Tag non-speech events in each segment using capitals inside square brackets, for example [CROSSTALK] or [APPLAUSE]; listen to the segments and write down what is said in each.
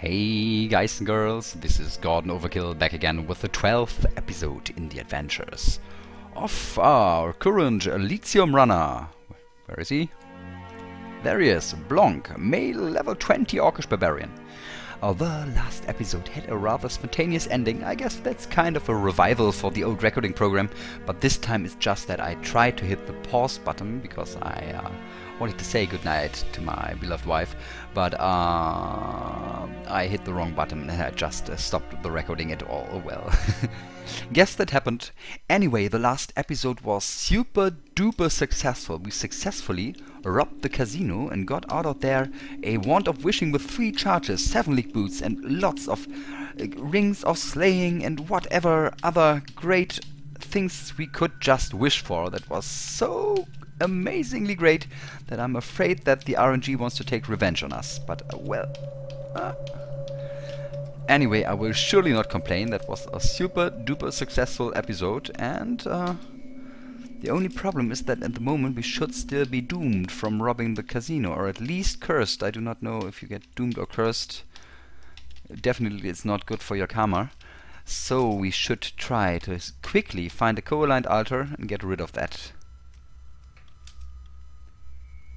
Hey guys and girls, this is Gordon Overkill back again with the 12th episode in the adventures of our current Lithium Runner. Where is he? There he is, Blonk, male level 20 Orcish Barbarian. Although last episode had a rather spontaneous ending, I guess that's kind of a revival for the old recording program, but this time it's just that I tried to hit the pause button because I uh, wanted to say goodnight to my beloved wife, but uh, I hit the wrong button and I just uh, stopped the recording at all. Oh well. [LAUGHS] Guess that happened. Anyway, the last episode was super duper successful. We successfully robbed the casino and got out of there a wand of wishing with three charges, seven league boots, and lots of uh, rings of slaying and whatever other great things we could just wish for. That was so amazingly great that I'm afraid that the RNG wants to take revenge on us. But, uh, well... Uh, Anyway, I will surely not complain. That was a super duper successful episode and uh, the only problem is that at the moment we should still be doomed from robbing the casino or at least cursed. I do not know if you get doomed or cursed. Definitely it's not good for your karma. So we should try to quickly find a co-aligned altar and get rid of that.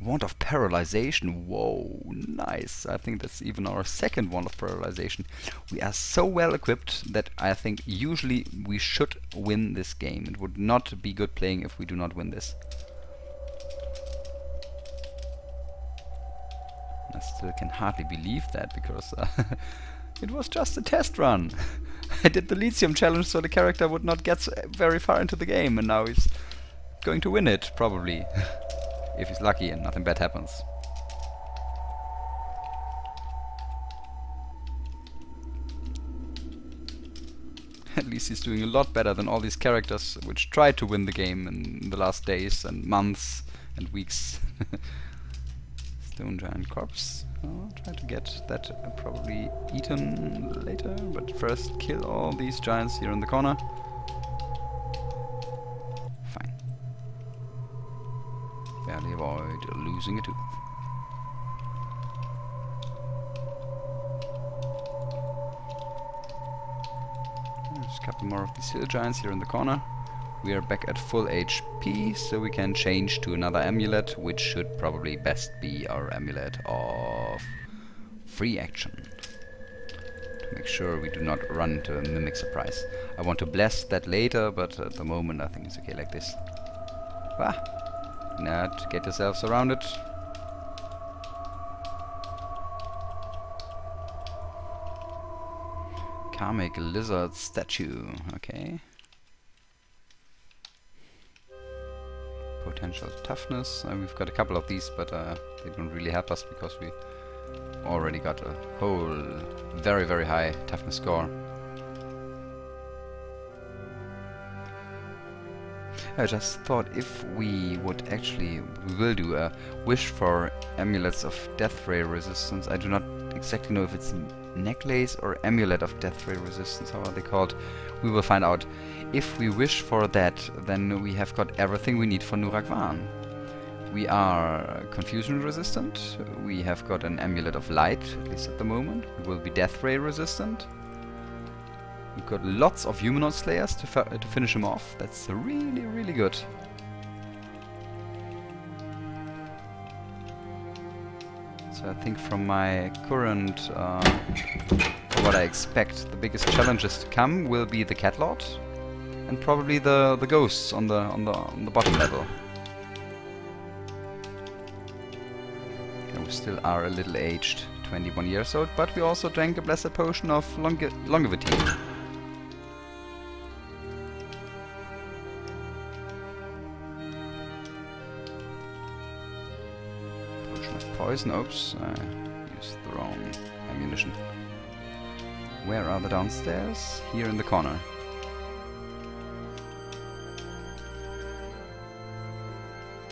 Wand of Paralyzation. Whoa, nice. I think that's even our second Wand of Paralyzation. We are so well equipped that I think usually we should win this game. It would not be good playing if we do not win this. I still can hardly believe that because uh, [LAUGHS] it was just a test run. [LAUGHS] I did the Lithium challenge so the character would not get very far into the game and now he's going to win it, probably. [LAUGHS] if he's lucky and nothing bad happens. [LAUGHS] At least he's doing a lot better than all these characters which tried to win the game in the last days and months and weeks. [LAUGHS] Stone Giant Corpse. I'll try to get that probably eaten later, but first kill all these giants here in the corner. Barely avoid losing a tooth. There's a couple more of these hill giants here in the corner. We are back at full HP, so we can change to another amulet, which should probably best be our amulet of free action. To make sure we do not run into a mimic surprise. I want to bless that later, but at the moment I think it's okay like this. Ah, not get yourself surrounded. Karmic lizard statue, okay. Potential toughness, uh, we've got a couple of these, but uh, they don't really help us because we already got a whole very very high toughness score. I just thought if we would actually, we will do a wish for amulets of death ray resistance. I do not exactly know if it's necklace or amulet of death ray resistance, how are they called? We will find out. If we wish for that, then we have got everything we need for Nuragwan. We are confusion resistant, we have got an amulet of light, at least at the moment. We will be death ray resistant. We've got lots of Humanoid Slayers to, to finish him off. That's really, really good. So I think from my current, uh, what I expect the biggest challenges to come will be the Cat Lord and probably the the ghosts on the on the on the bottom level. And we still are a little aged, 21 years old, but we also drank a blessed potion of longe longevity. Poison. Oops, I uh, used the wrong ammunition. Where are the downstairs? Here in the corner.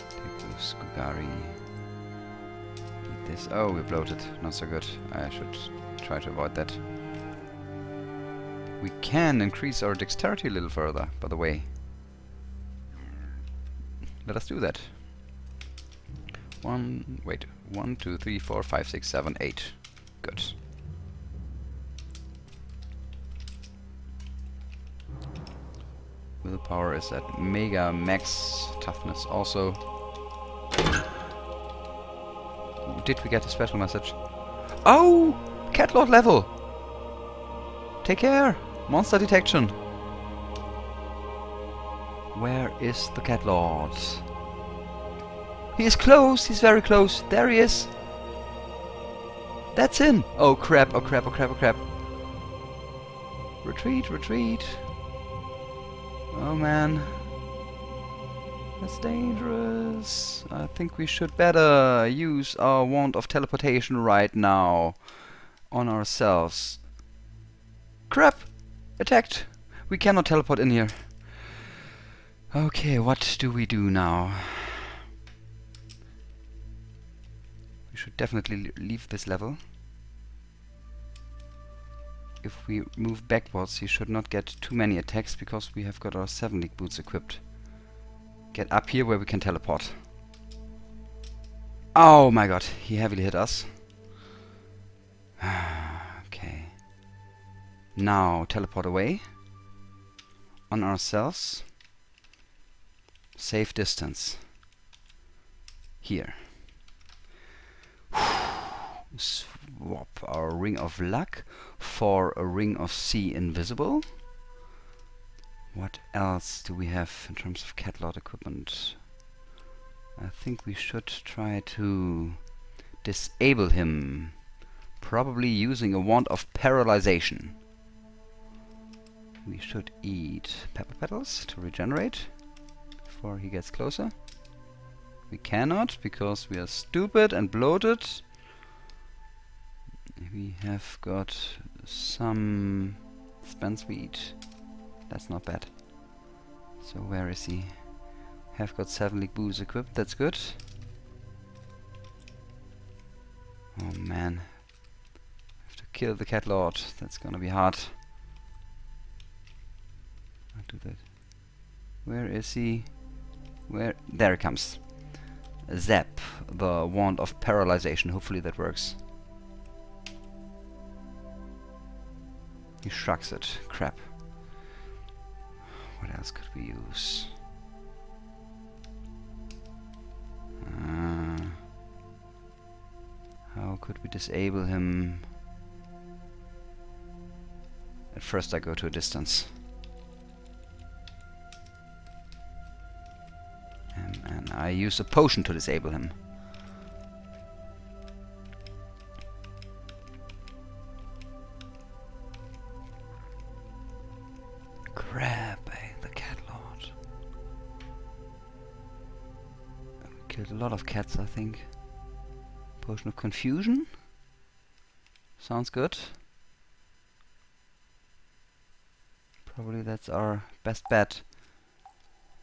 Take Skugari. Eat this. Oh, we bloated. Not so good. I should try to avoid that. We can increase our dexterity a little further, by the way. Let us do that. One, wait, one, two, three, four, five, six, seven, eight. Good. Willpower is at mega max. Toughness also. Did we get a special message? Oh! Catlord level! Take care! Monster detection! Where is the Catlord? He is close! He's very close! There he is! That's in! Oh crap, oh crap, oh crap, oh crap. Retreat, retreat. Oh man. That's dangerous. I think we should better use our wand of teleportation right now on ourselves. Crap! Attacked! We cannot teleport in here. Okay, what do we do now? Should definitely leave this level. If we move backwards, he should not get too many attacks because we have got our 7 league boots equipped get up here where we can teleport. Oh my god, he heavily hit us. [SIGHS] okay. Now teleport away. On ourselves. Safe distance. Here. [SIGHS] Swap our Ring of Luck for a Ring of See Invisible. What else do we have in terms of cat lord equipment? I think we should try to disable him. Probably using a wand of paralyzation. We should eat pepper petals to regenerate before he gets closer. We cannot because we are stupid and bloated. We have got some spence we eat. That's not bad. So where is he? Have got 7 league boots equipped, that's good. Oh man. Have to kill the cat lord, that's gonna be hard. I'll do that. Where is he? Where? There he comes. Zap, the wand of paralyzation. Hopefully that works. He shrugs it. Crap. What else could we use? Uh, how could we disable him? At first I go to a distance. I use a potion to disable him. Crab, eh? The cat lord. We killed a lot of cats, I think. Potion of Confusion. Sounds good. Probably that's our best bet.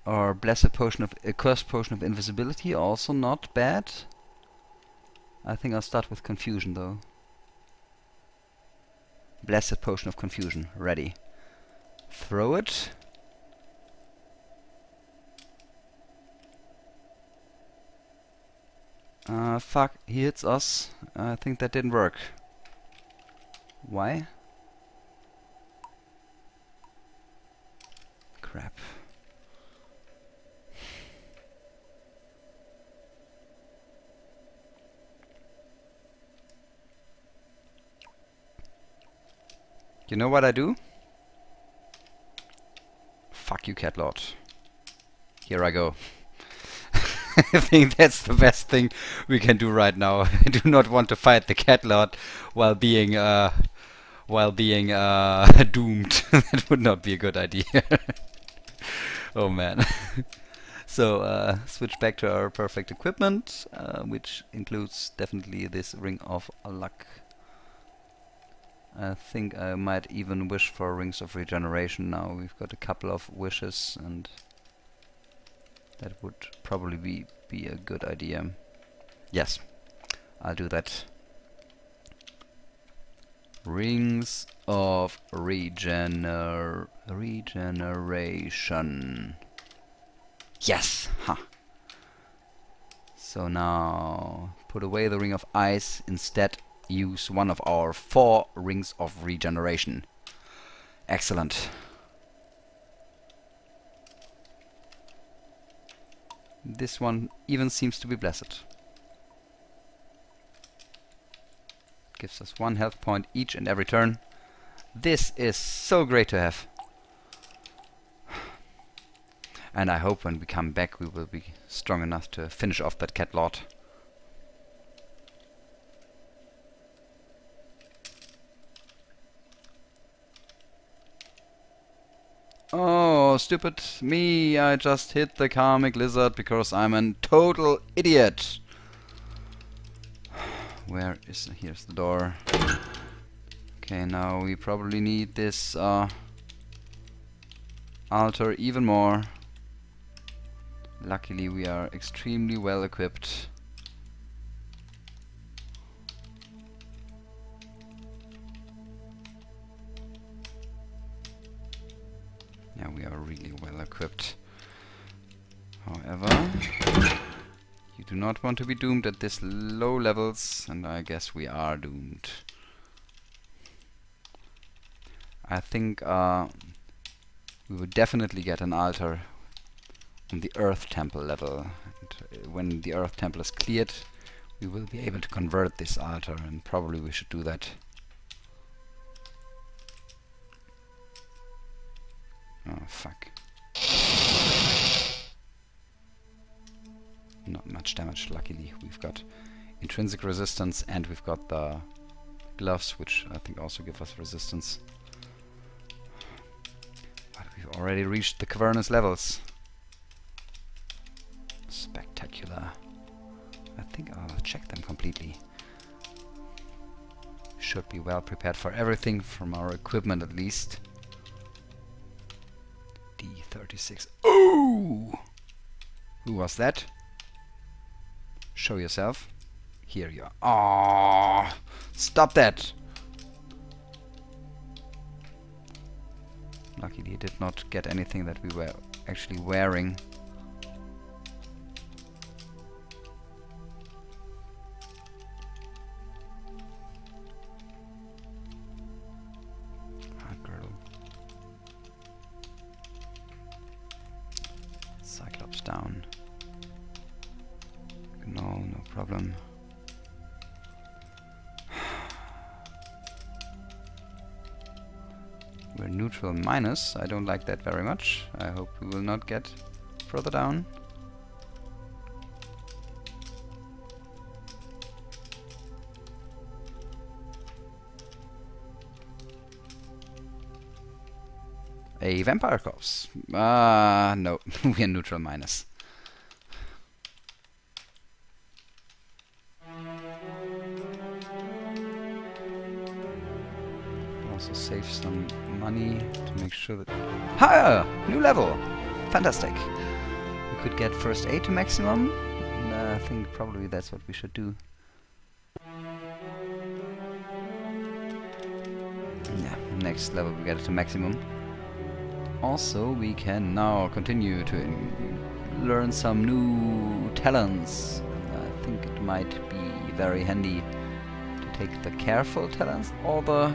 Or Blessed Potion of... A Cursed Potion of Invisibility, also not bad. I think I'll start with Confusion, though. Blessed Potion of Confusion, ready. Throw it. Uh, fuck, he hits us. I think that didn't work. Why? Crap. You know what I do? Fuck you, cat lord. Here I go. [LAUGHS] I think that's the best thing we can do right now. [LAUGHS] I do not want to fight the cat lord while being uh, while being uh, [LAUGHS] doomed. that would not be a good idea. oh man. so uh, switch back to our perfect equipment, uh, which includes definitely this ring of luck. I think I might even wish for rings of regeneration now. We've got a couple of wishes and that would probably be, be a good idea. Yes, I'll do that. Rings of regener regeneration. Yes! Ha! So now put away the ring of ice, instead use one of our four rings of regeneration. Excellent. This one even seems to be blessed. Gives us one health point each and every turn. This is so great to have. And I hope when we come back we will be strong enough to finish off that cat lord. Oh, stupid me, I just hit the karmic lizard because I'm a total idiot. [SIGHS] Where is... here's the door. Okay, now we probably need this uh, altar even more. Luckily we are extremely well equipped. Not want to be doomed at this low levels, and I guess we are doomed. I think uh, we will definitely get an altar on the Earth Temple level. And, uh, when the Earth Temple is cleared, we will be able to convert this altar, and probably we should do that. Oh, fuck. Not much damage, luckily. We've got intrinsic resistance and we've got the gloves, which I think also give us resistance. But we've already reached the Cavernous levels. Spectacular. I think I'll check them completely. Should be well prepared for everything from our equipment at least. D36. Oh! Who was that? Show yourself. Here you are. Oh, stop that! Luckily he did not get anything that we were actually wearing. Minus. I don't like that very much. I hope we will not get further down. A vampire corpse. Ah, uh, no. [LAUGHS] we are neutral minus. Sure that... Higher! New level! Fantastic! We could get first aid to maximum. And, uh, I think probably that's what we should do. Yeah, next level we get it to maximum. Also, we can now continue to learn some new talents. I think it might be very handy to take the careful talents or the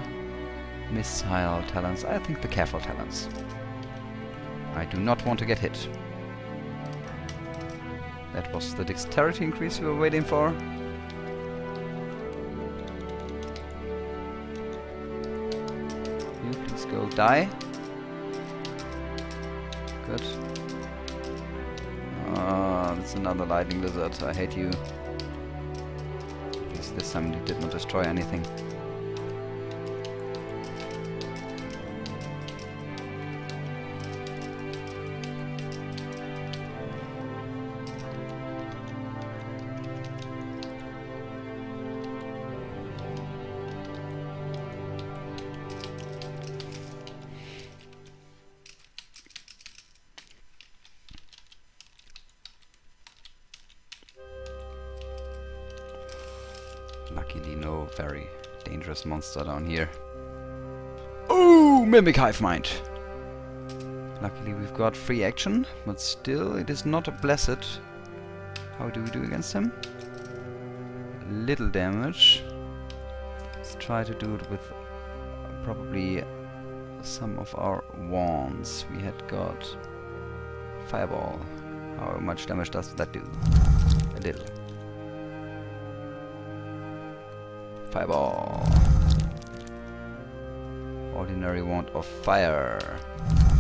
missile talents. I think the careful talents. I do not want to get hit. That was the dexterity increase we were waiting for. You please go die. Good. Ah, that's another lightning lizard. I hate you. At least this time it did not destroy anything. Dangerous monster down here. Oh, Mimic Hive Mind! Luckily we've got free action, but still it is not a blessed. How do we do against him? Little damage. Let's try to do it with probably some of our wands. We had got Fireball. How much damage does that do? A little. Fireball. Ordinary wand of fire.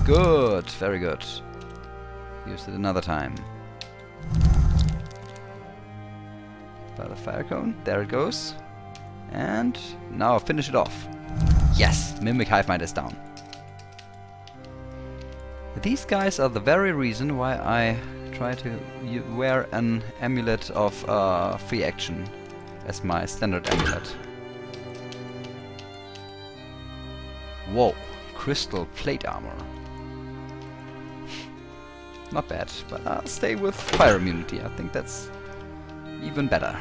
Good, very good. Use it another time. By the fire cone, there it goes. And now finish it off. Yes, Mimic Hive Mind is down. These guys are the very reason why I try to wear an amulet of uh, free action as my standard amulet. Whoa, crystal plate armor. Not bad, but I'll stay with fire immunity. I think that's even better.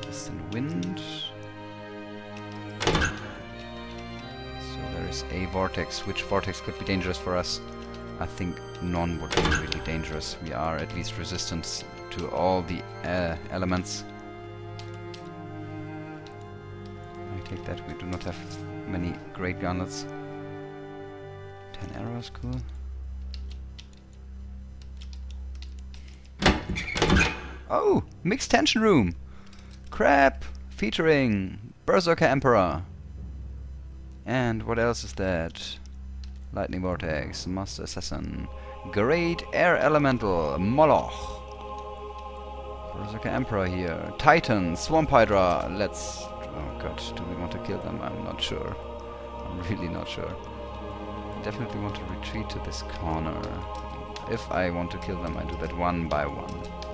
Distant wind. So there is a vortex. Which vortex could be dangerous for us? I think none would be really dangerous. We are at least resistant to all the uh, elements. That we do not have many great gauntlets. Ten arrows, cool. Oh! Mixed tension room! Crap! Featuring Berserker Emperor. And what else is that? Lightning Vortex, Master Assassin, Great Air Elemental, Moloch. Berserker Emperor here. Titan, Swamp Hydra. Let's... Oh god, do we want to kill them? I'm not sure. I'm really not sure. Definitely want to retreat to this corner. If I want to kill them, I do that one by one.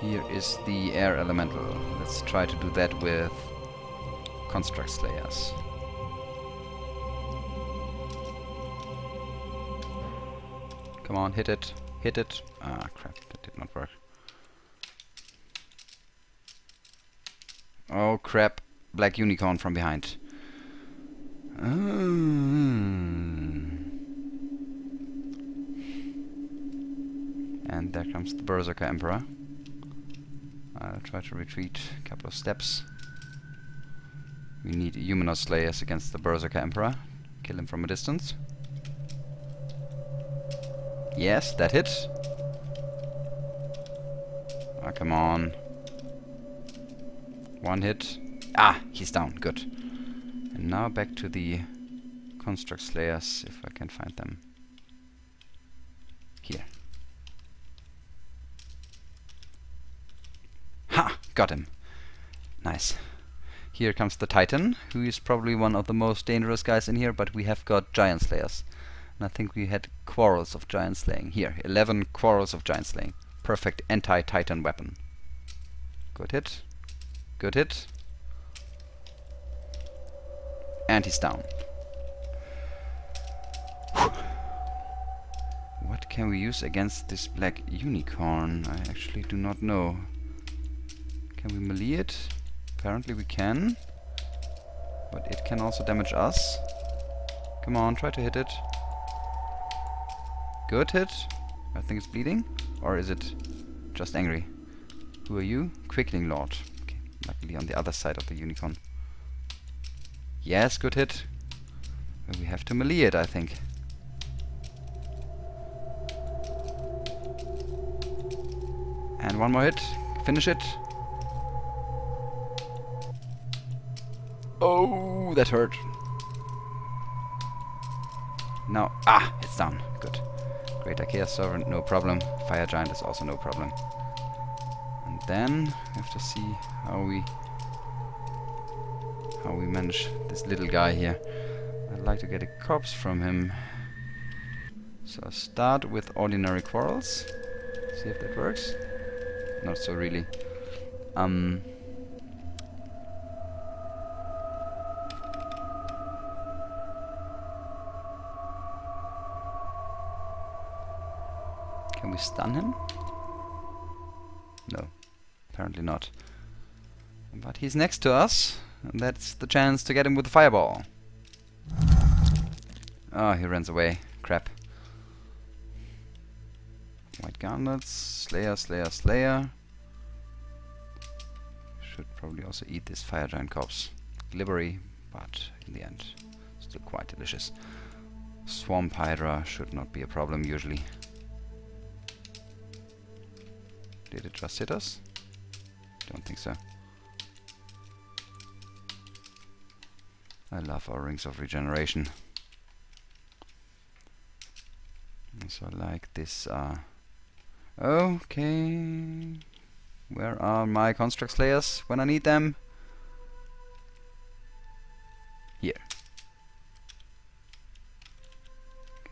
Here is the air elemental. Let's try to do that with construct slayers. Come on, hit it. Hit it. Ah, crap. That did not work. Oh, crap. Black unicorn from behind. And there comes the Berserker Emperor. I'll try to retreat a couple of steps. We need Humanoid Slayers against the Berserker Emperor. Kill him from a distance. Yes, that hit. Ah, come on. One hit. Ah, he's down. Good. And now back to the Construct Slayers, if I can find them. Here. Ha! Got him. Nice. Here comes the Titan, who is probably one of the most dangerous guys in here, but we have got Giant Slayers. And I think we had quarrels of Giant Slaying. Here, 11 quarrels of Giant Slaying. Perfect anti-Titan weapon. Good hit. Good hit. And he's down. What can we use against this black unicorn? I actually do not know. Can we melee it? Apparently we can. But it can also damage us. Come on, try to hit it. Good hit. I think it's bleeding. Or is it just angry? Who are you? Quickling Lord. Luckily on the other side of the unicorn. Yes, good hit. We have to melee it, I think. And one more hit. Finish it. Oh, that hurt. Now, ah, it's down. Good. Great Archaea Servant, no problem. Fire Giant is also no problem. Then we have to see how we how we manage this little guy here. I'd like to get a corpse from him. So I start with ordinary quarrels. See if that works. Not so really. Um, Can we stun him? No, apparently not. But he's next to us, and that's the chance to get him with the fireball. Oh, he runs away. Crap. White gauntlets, Slayer, Slayer, Slayer. Should probably also eat this fire giant corpse. Glibbery, but in the end, Still quite delicious. Swamp Hydra should not be a problem usually. Did it just hit us? Don't think so. I love our rings of regeneration. So I like this uh Okay Where are my construct slayers when I need them? Here.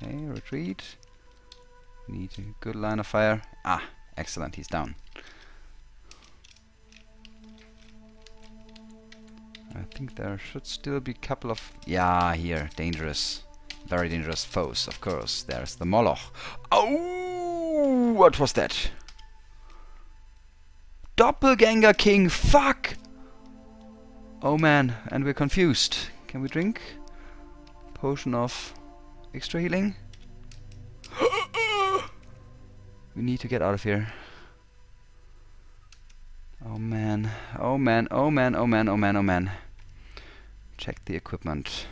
Okay, retreat. Need a good line of fire. Ah, excellent, he's down. I think there should still be a couple of... Yeah, here, dangerous. Very dangerous foes, of course. There's the Moloch. Oh, what was that? Doppelganger King, fuck! Oh man, and we're confused. Can we drink? Potion of extra healing? [GASPS] we need to get out of here. Oh man, oh man, oh man, oh man, oh man, oh man. Check the equipment.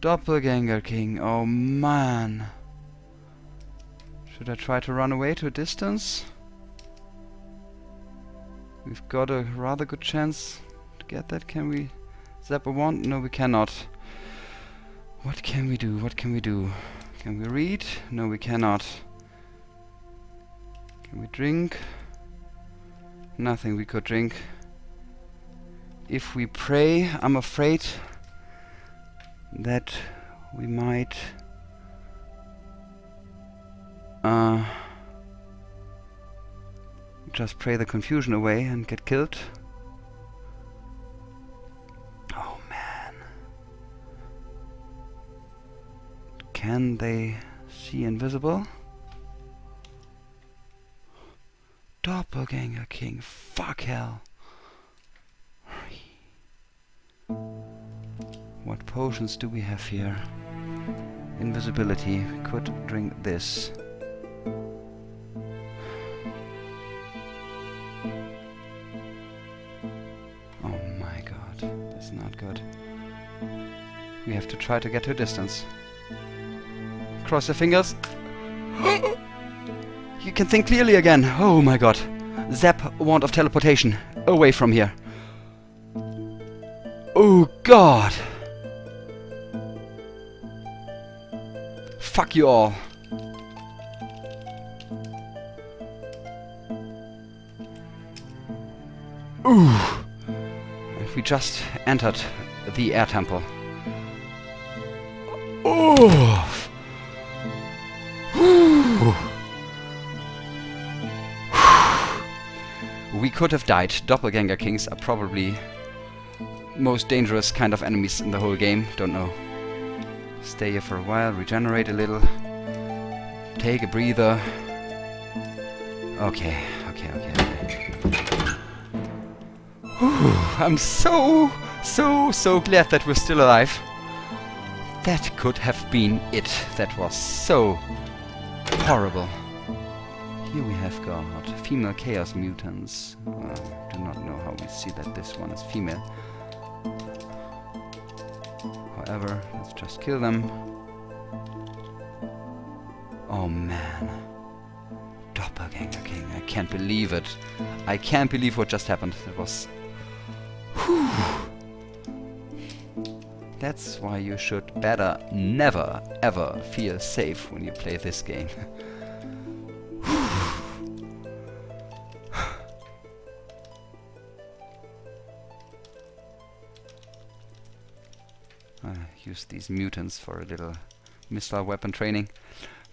Doppelganger King, oh man. Should I try to run away to a distance? We've got a rather good chance to get that. Can we zap a wand? No, we cannot. What can we do? What can we do? Can we read? No, we cannot. Can we drink? Nothing we could drink. If we pray, I'm afraid that we might uh, just pray the confusion away and get killed. Oh man. Can they see invisible? Doppelganger King, fuck hell. What potions do we have here? Invisibility. Could drink this. Oh my god, that's not good. We have to try to get to a distance. Cross your fingers. Can think clearly again. Oh my god. Zap wand of teleportation. Away from here. Oh god. Fuck you all. Ooh. We just entered the air temple. Oh. Could have died. Doppelganger kings are probably most dangerous kind of enemies in the whole game. Don't know. Stay here for a while, regenerate a little. Take a breather. Okay, okay, okay, okay. Whew, I'm so, so, so glad that we're still alive. That could have been it. That was so horrible. We female chaos mutants. Uh, do not know how we see that this one is female. However, let's just kill them. Oh man. Doppelganger King, I can't believe it. I can't believe what just happened. That was... Whew. That's why you should better never ever feel safe when you play this game. [LAUGHS] these mutants for a little missile weapon training.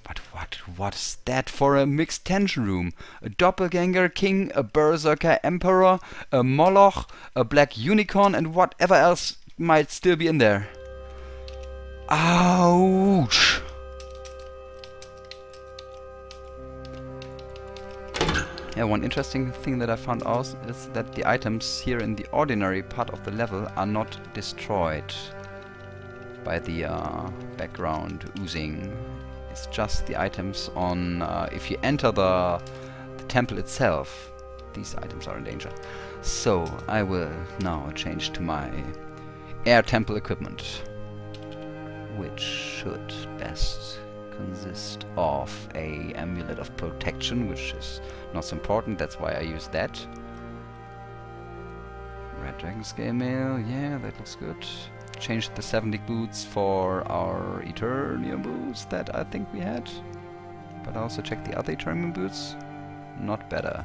But what what's that for a mixed tension room? A doppelganger king, a berserker emperor, a moloch, a black unicorn, and whatever else might still be in there. Ouch! Yeah, one interesting thing that I found out is that the items here in the ordinary part of the level are not destroyed by the uh, background oozing. It's just the items on... Uh, if you enter the, the temple itself, these items are in danger. So, I will now change to my air temple equipment. which should best consist of a amulet of protection, which is not so important, that's why I use that. Red Dragon Scale Mail, yeah, that looks good. Change the 70 boots for our Eternium boots that I think we had. But also check the other Eternium boots. Not better.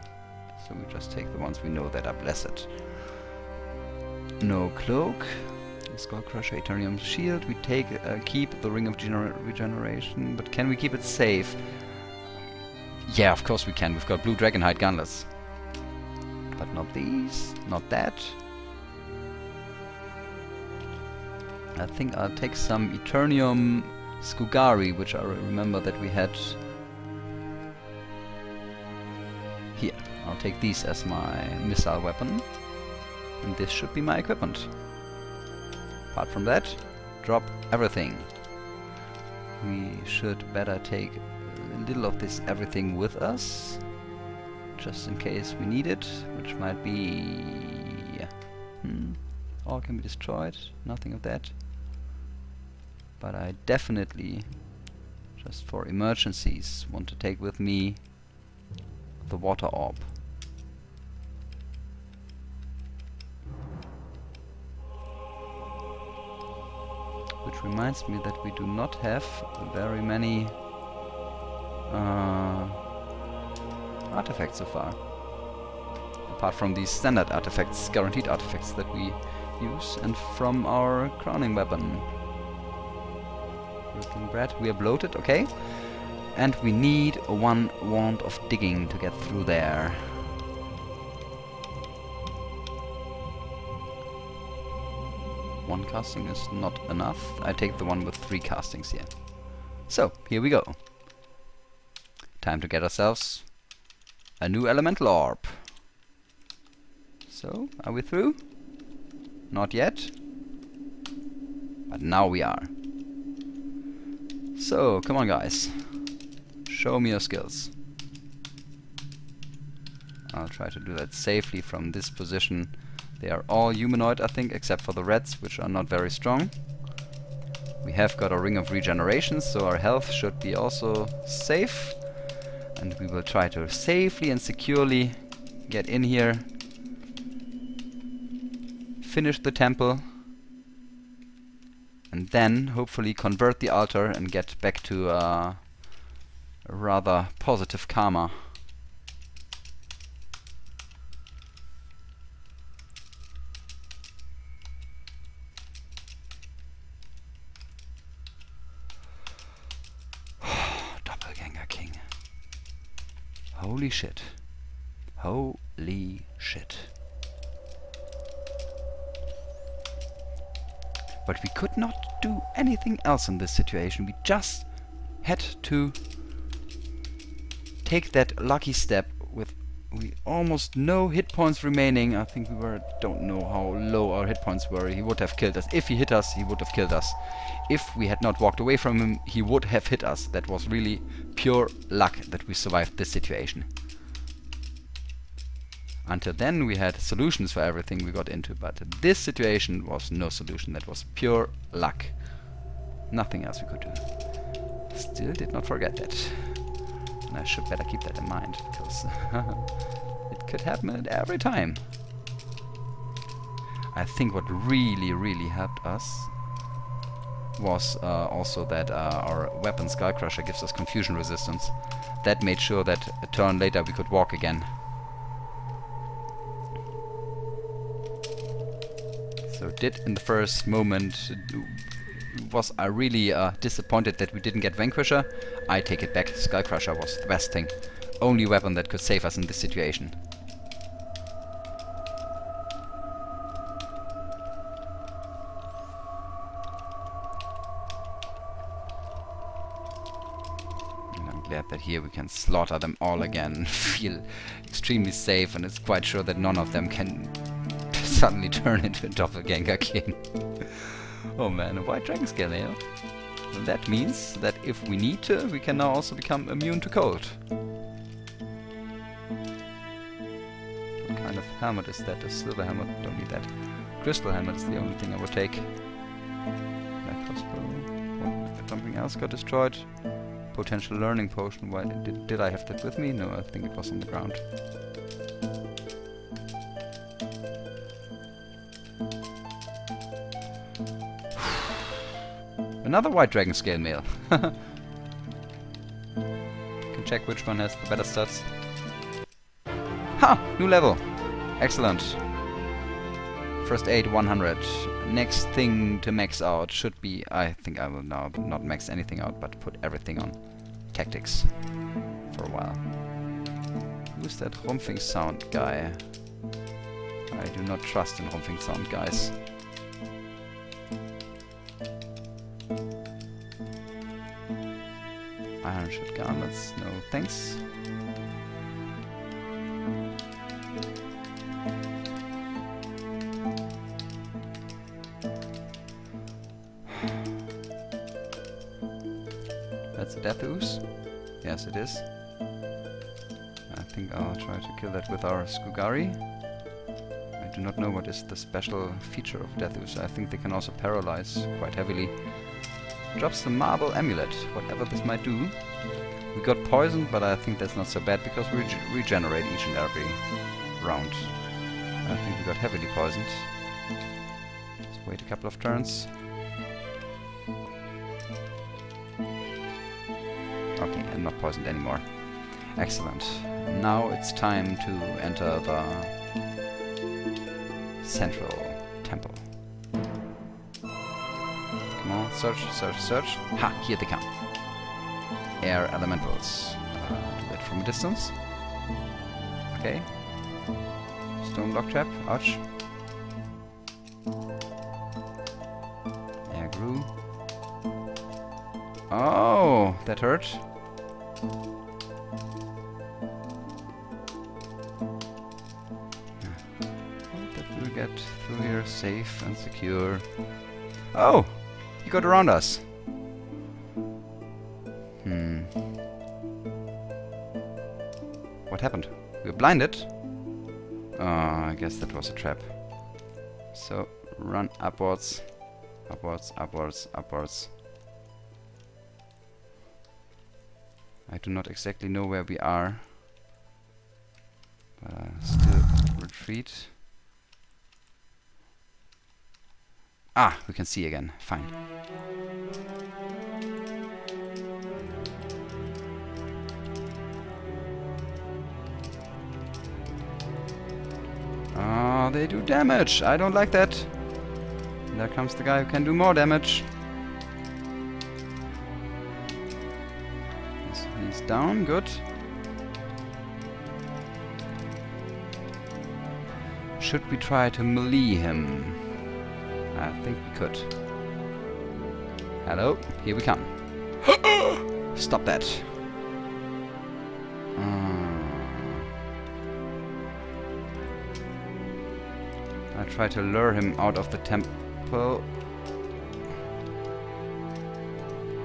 So we just take the ones we know that are blessed. No cloak. Skull Crusher, Eternium Shield. We take, uh, keep the Ring of Gener Regeneration, but can we keep it safe? Yeah, of course we can. We've got Blue Dragonhide Gunless. But not these, not that. I think I'll take some Eternium Skugari, which I remember that we had here. I'll take these as my missile weapon. And this should be my equipment. Apart from that, drop everything. We should better take a little of this everything with us. Just in case we need it, which might be... Hmm. All can be destroyed, nothing of that. But I definitely, just for emergencies, want to take with me the water orb. Which reminds me that we do not have very many uh, artifacts so far. Apart from these standard artifacts, guaranteed artifacts that we use, and from our crowning weapon. Looking bread, we are bloated, okay. And we need one wand of digging to get through there. One casting is not enough. I take the one with three castings here. So, here we go. Time to get ourselves a new elemental orb. So, are we through? Not yet. But now we are. So, come on guys. Show me your skills. I'll try to do that safely from this position. They are all humanoid, I think, except for the reds, which are not very strong. We have got a Ring of Regeneration, so our health should be also safe. And we will try to safely and securely get in here, finish the temple, and then hopefully convert the altar and get back to uh, a rather positive karma. [SIGHS] Doppelganger King. Holy shit. Holy shit. But we could not do anything else in this situation. We just had to take that lucky step with we almost no hit points remaining. I think we were don't know how low our hit points were. He would have killed us. If he hit us, he would have killed us. If we had not walked away from him, he would have hit us. That was really pure luck that we survived this situation. Until then we had solutions for everything we got into, but this situation was no solution. That was pure luck. Nothing else we could do. Still did not forget that. And I should better keep that in mind, because [LAUGHS] it could happen at every time. I think what really, really helped us was uh, also that uh, our weapon Skullcrusher gives us confusion resistance. That made sure that a turn later we could walk again. So did in the first moment was I really uh, disappointed that we didn't get Vanquisher. I take it back, Skullcrusher was the best thing. Only weapon that could save us in this situation. I'm glad that here we can slaughter them all again. [LAUGHS] Feel extremely safe and it's quite sure that none of them can suddenly [LAUGHS] turn into a doppelganger king. oh man, a white dragon scale ale. That means that if we need to, we can now also become immune to cold. What kind of helmet is that? A silver helmet? Don't need that. Crystal helmet is the only thing I would take. Black crossbow. Oh, something else got destroyed. Potential learning potion. Why did, did I have that with me? No, I think it was on the ground. Another white dragon scale mail. [LAUGHS] Can check which one has the better stats. Ha! New level! Excellent. First aid 100. Next thing to max out should be... I think I will now not max anything out, but put everything on tactics for a while. Who's that rumping sound guy? I do not trust in rumping sound guys. Shotgun, that's no thanks. That's a death ooze? Yes, it is. I think I'll try to kill that with our Skugari. I do not know what is the special feature of death ooze. I think they can also paralyze quite heavily. Drops the marble amulet, whatever this might do. We got poisoned, but I think that's not so bad because we reg regenerate each and every round. I think we got heavily poisoned. Just wait a couple of turns. Okay, I'm not poisoned anymore. Excellent. Now it's time to enter the central temple. Come on, search, search, search. Ha! Here they come. Air elementals. Uh, do that from a distance. Okay. Stone block trap. Ouch. Air grew. Oh, that hurt. We'll get through here safe and secure. Oh! He got around us. Blinded? Oh, I guess that was a trap. So, run upwards. Upwards, upwards, upwards. I do not exactly know where we are. But I still retreat. Ah, we can see again. Fine. Ah, they do damage. I don't like that. There comes the guy who can do more damage. Yes, He's down, good. Should we try to melee him? I think we could. Hello, here we come. [GASPS] Stop that. Try to lure him out of the temple.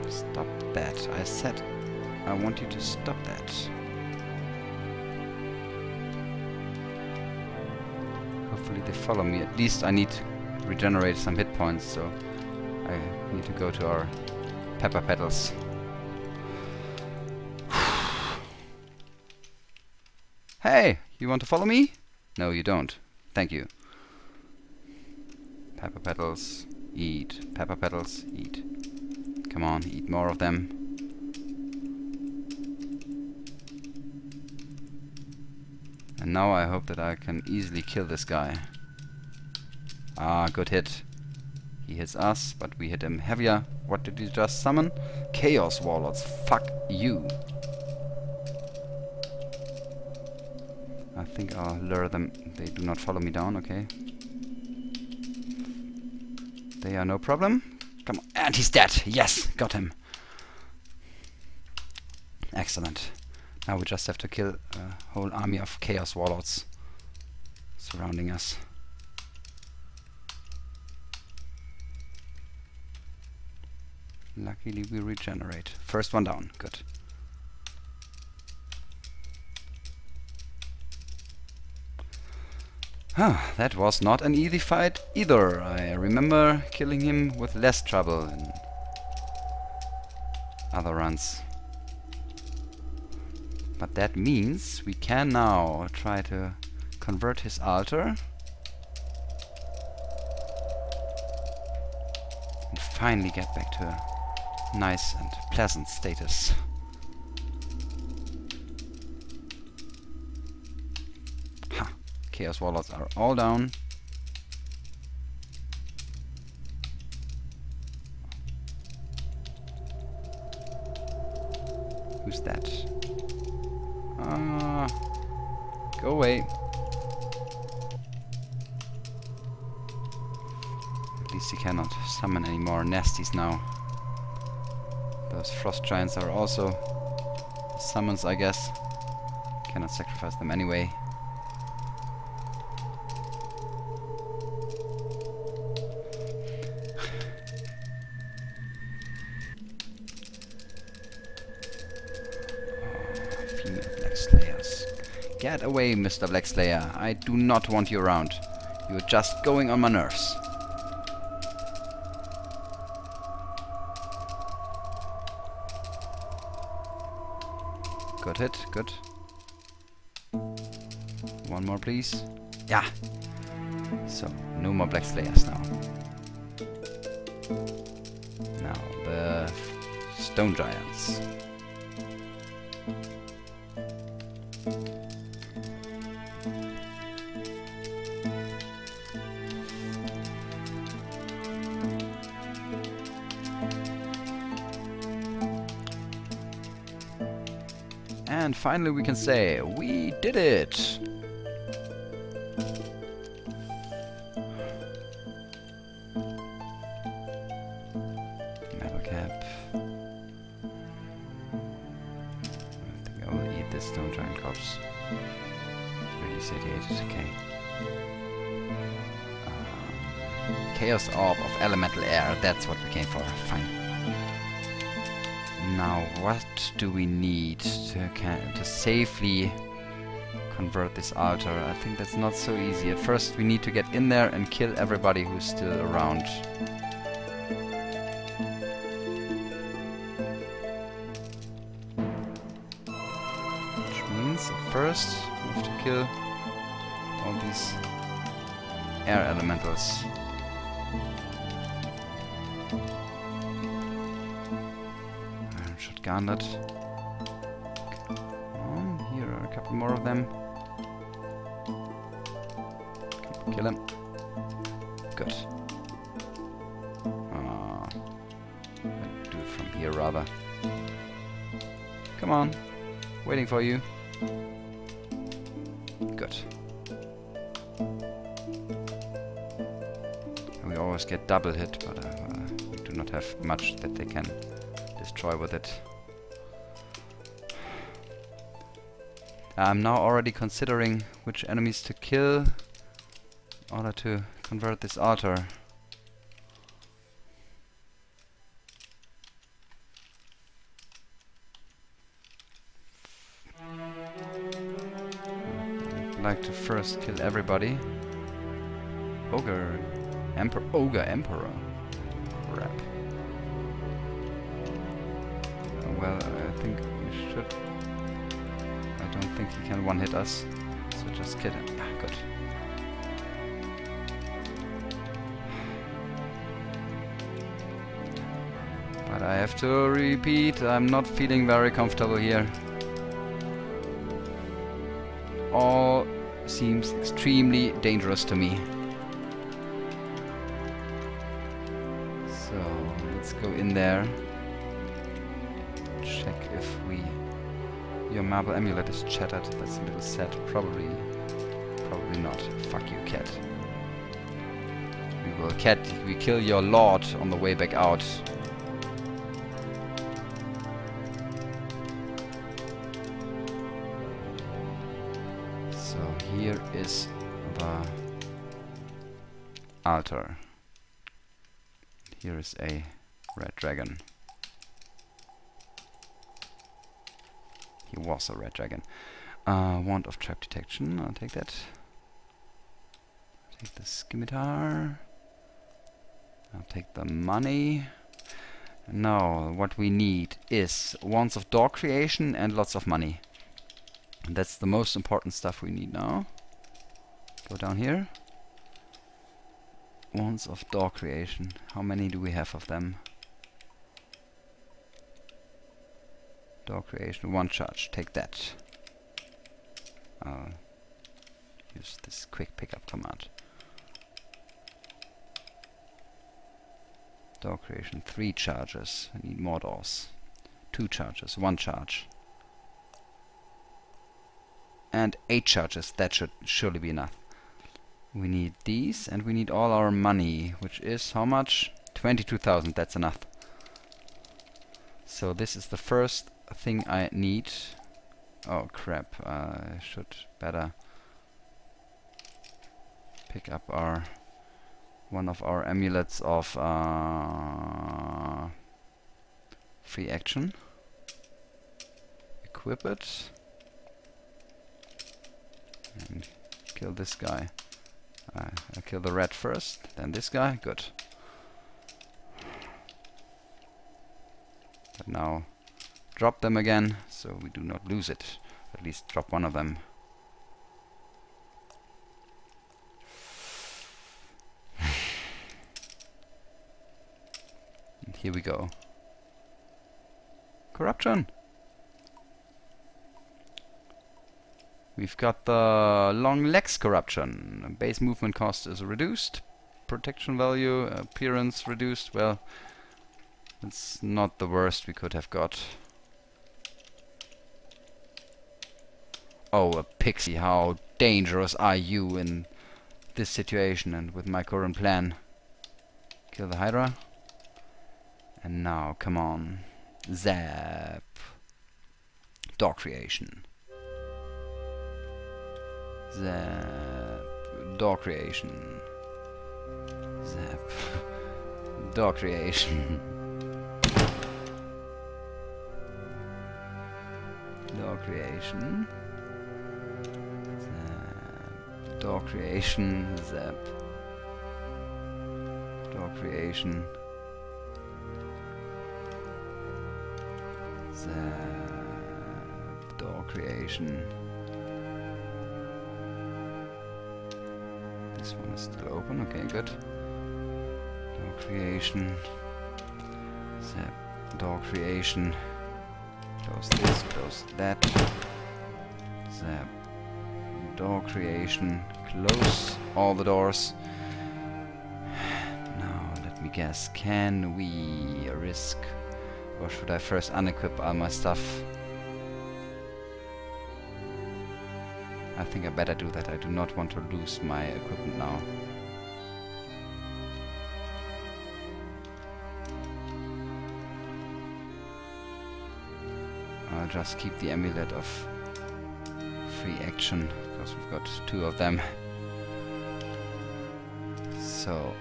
Stop that. I said I want you to stop that. Hopefully they follow me. At least I need to regenerate some hit points, so I need to go to our pepper petals. [SIGHS] hey, you want to follow me? No, you don't. Thank you. Pepper petals, eat. Pepper petals, eat. Come on, eat more of them. And now I hope that I can easily kill this guy. Ah, good hit. He hits us, but we hit him heavier. What did he just summon? Chaos Warlords. Fuck you. I think I'll lure them. They do not follow me down, okay. They are no problem. Come on. And he's dead. Yes, got him. Excellent. Now we just have to kill a whole army of Chaos Warlords surrounding us. Luckily we regenerate. First one down. Good. Ah, that was not an easy fight either. I remember killing him with less trouble in other runs. But that means we can now try to convert his altar. And finally get back to a nice and pleasant status. Ha! Chaos Warlords are all down. Who's that? Ah, go away. At least he cannot summon any more nasties now. Those frost giants are also summons, I guess. Cannot sacrifice them anyway. Away, Mr. Blackslayer. I do not want you around. You're just going on my nerves. Good hit, good. One more, please. Yeah. So, no more Black Slayers now. Now, the Stone Giants. Finally we can say, we did it! Metal cap. I think I will eat this stone giant corpse. Really satiated, okay. Um, Chaos Orb of Elemental Air, that's what we came for, fine. Do we need to, to safely convert this altar? I think that's not so easy. At first we need to get in there and kill everybody who's still around. Which means at first we have to kill all these air elementals. Um, here are a couple more of them. Kill them. Good. Uh, do it from here rather. Come on. Waiting for you. Good. We always get double hit, but uh, we do not have much that they can destroy with it. I'm now already considering which enemies to kill in order to convert this altar. I'd like to first kill everybody. Ogre. Emperor. Ogre Emperor. Well, I think we should... I don't think he can one-hit us, so just kill him. Ah, good. But I have to repeat, I'm not feeling very comfortable here. All seems extremely dangerous to me. Amulet is shattered. That's a little sad. Probably... Probably not. Fuck you, cat. We will cat... We kill your lord on the way back out. So here is the altar. Here is a red dragon. Was a red dragon. Uh, wand of trap detection. I'll take that. Take the scimitar. I'll take the money. Now, what we need is wands of door creation and lots of money. And that's the most important stuff we need now. Go down here. Wands of door creation. How many do we have of them? Door creation, one charge. Take that. I'll use this quick pickup command. Door creation, three charges. I need more doors. Two charges, one charge. And eight charges, that should surely be enough. We need these, and we need all our money, which is how much? 22,000, that's enough. So this is the first thing I need. Oh crap, I should better pick up our one of our amulets of uh, free action. Equip it. And kill this guy. Uh, I kill the rat first, then this guy. Good. But now drop them again, so we do not lose it. At least drop one of them. [SIGHS] here we go. Corruption! We've got the long legs corruption. Base movement cost is reduced. Protection value, appearance reduced. Well, it's not the worst we could have got. Oh, a pixie, how dangerous are you in this situation and with my current plan? Kill the Hydra. And now, come on. Zap. Dog creation. Zap. Door creation. Zap. [LAUGHS] Door creation. [LAUGHS] Door creation. Door creation. Zap. Door creation. Zap. Door creation. This one is still open, okay, good. Door creation. Zap. Door creation. Close this, close that. Zap. Door creation. Close all the doors. Now, let me guess. Can we risk... Or should I first unequip all my stuff? I think I better do that. I do not want to lose my equipment now. I'll just keep the amulet of free action, we've got two of them. So...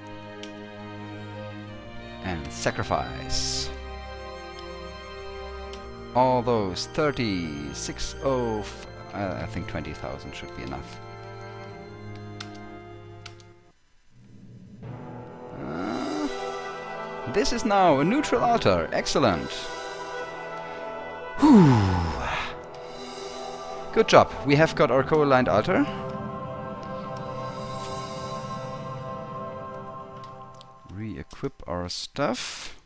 And sacrifice! All those 30, 6, oh, uh, I think 20,000 should be enough. Uh, this is now a neutral altar. Excellent. Good job. We have got our co-aligned altar. Re-equip our stuff.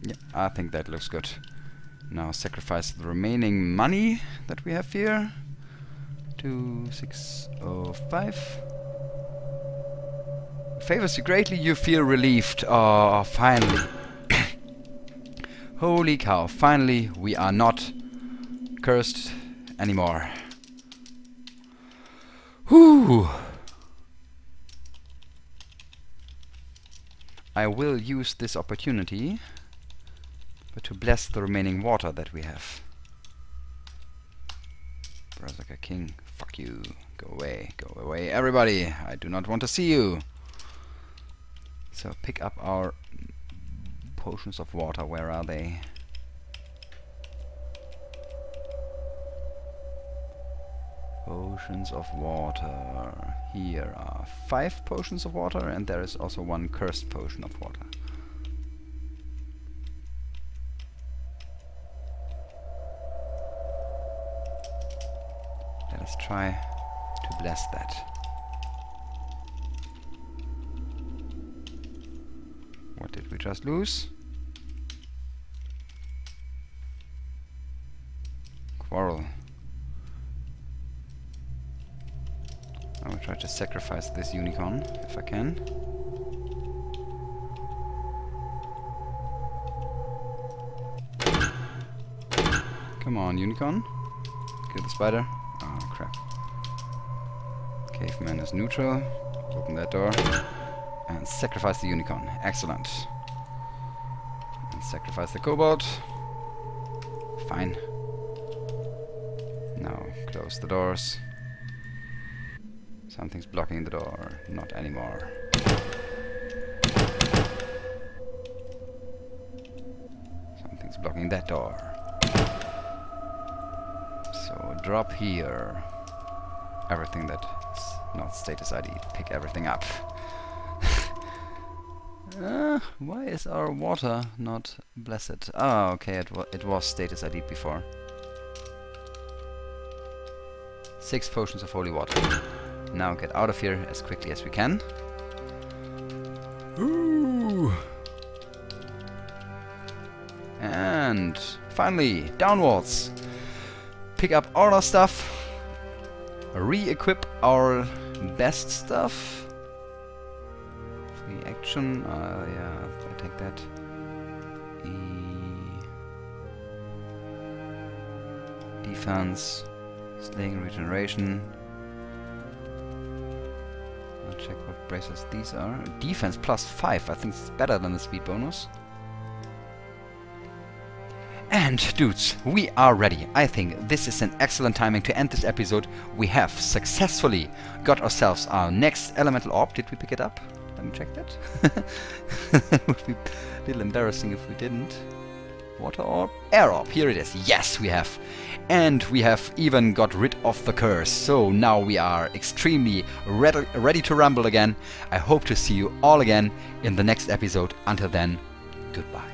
Yeah, I think that looks good. Now sacrifice the remaining money that we have here. Two, six, oh, five. Favors you greatly, you feel relieved. Oh, finally. [COUGHS] Holy cow, finally we are not cursed anymore. Whew. I will use this opportunity but to bless the remaining water that we have. Press like a king. Fuck you. Go away. Go away, everybody. I do not want to see you. So pick up our potions of water. Where are they? Potions of water. Here are five potions of water and there is also one cursed potion of water. Let us try to bless that. What did we just lose? Quarrel. I will try to sacrifice this unicorn if I can. Come on, unicorn. Kill the spider. Caveman is neutral. Open that door. And sacrifice the unicorn. Excellent. And sacrifice the kobold. Fine. Now close the doors. Something's blocking the door. Not anymore. Something's blocking that door. So drop here. Everything that's not status ID. Pick everything up. [LAUGHS] uh, why is our water not blessed? Ah, okay, it, wa it was status ID before. Six potions of holy water. Now get out of here as quickly as we can. Ooh. And finally, downwards. Pick up all our stuff. Re-equip our best stuff. Free action. Uh, yeah, I take that. E defense. Slaying regeneration. I'll check what braces these are. Defense plus 5. I think it's better than the speed bonus. And dudes, we are ready. I think this is an excellent timing to end this episode. We have successfully got ourselves our next elemental orb. Did we pick it up? Let me check that. [LAUGHS] would be a little embarrassing if we didn't. Water orb? Air orb, here it is. Yes, we have. And we have even got rid of the curse. So now we are extremely ready to rumble again. I hope to see you all again in the next episode. Until then, goodbye.